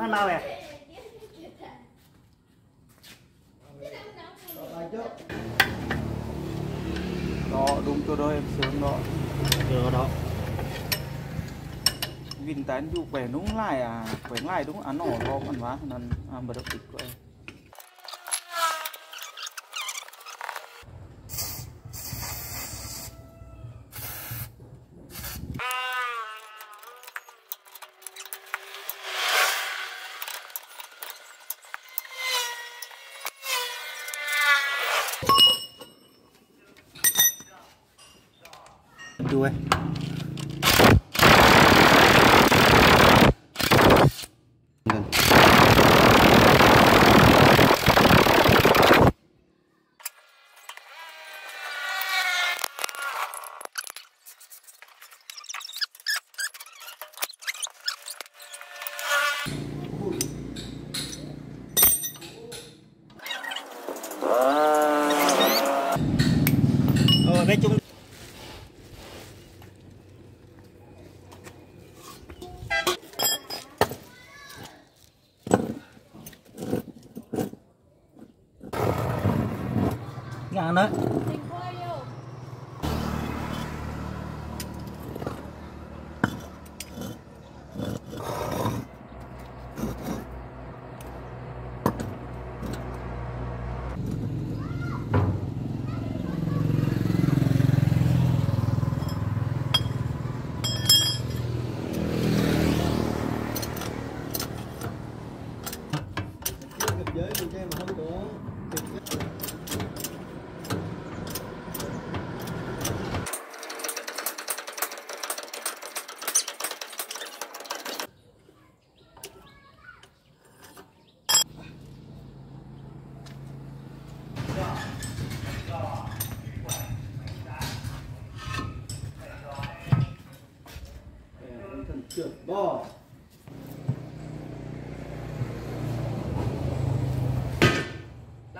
mà bao vậy? đó đúng chỗ đó em sướng đó. Được đó. Vin tán dụ quẻ đúng lại à? Quẻ lại đúng ăn à, nổ đó còn quá nên à, bật được tịch của em. due आना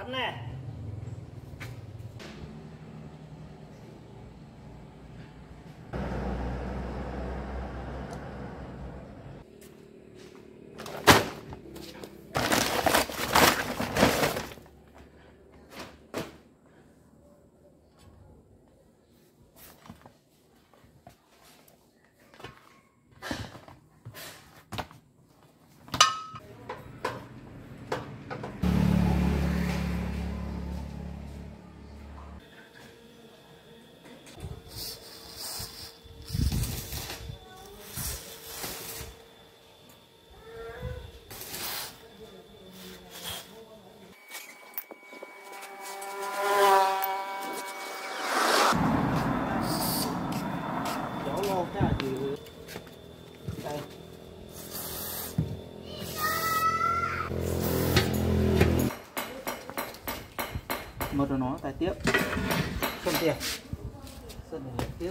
lắm nè. Tiếp. Xuân tiền. Sân này tiếp.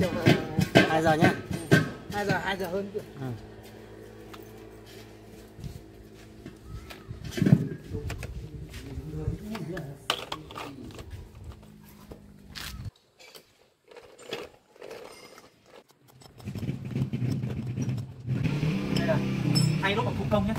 Cái chiều hai giờ nhá. Hai giờ hai giờ hơn ừ. đây là hay lúc bằng thủ công nhé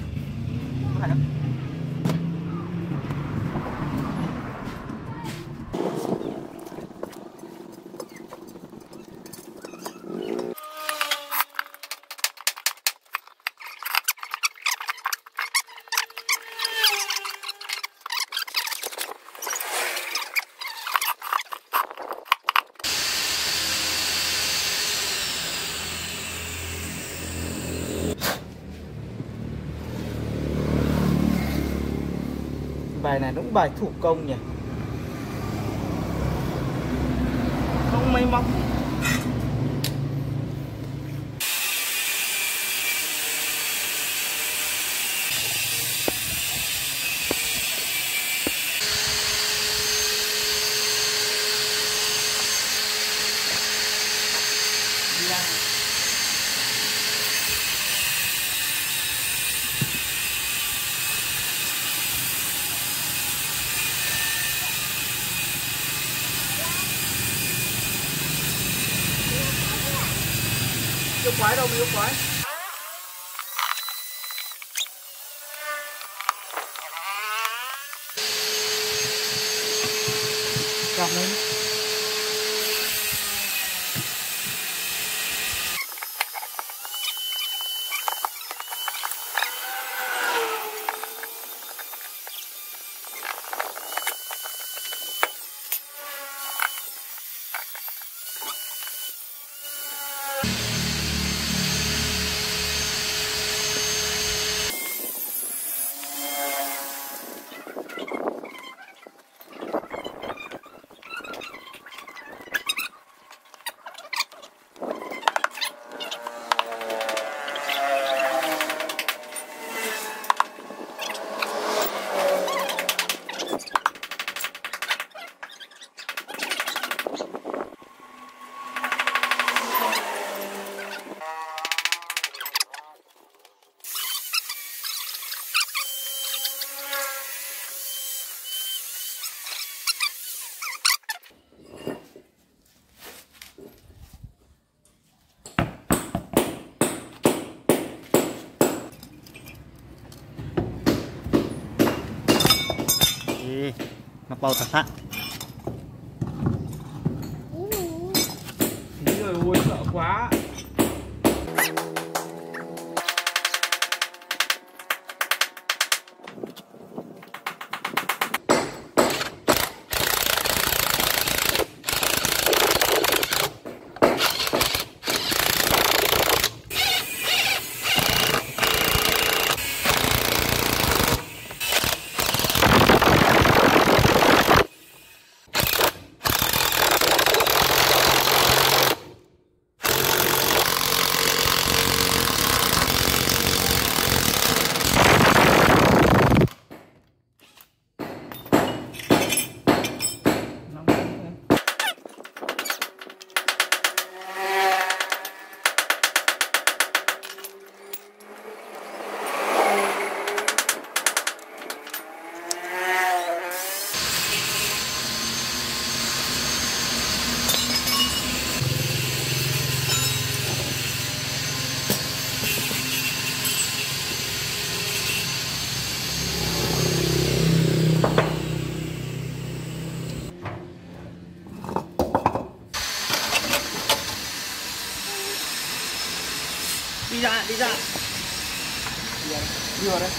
bài này đúng bài thủ công nhỉ? Không may mắn You're 块 Ê, nó bao thật hạ Rồi ôi sợ quá Nóng quá. Đi ra, đi ra. Đi vào đây.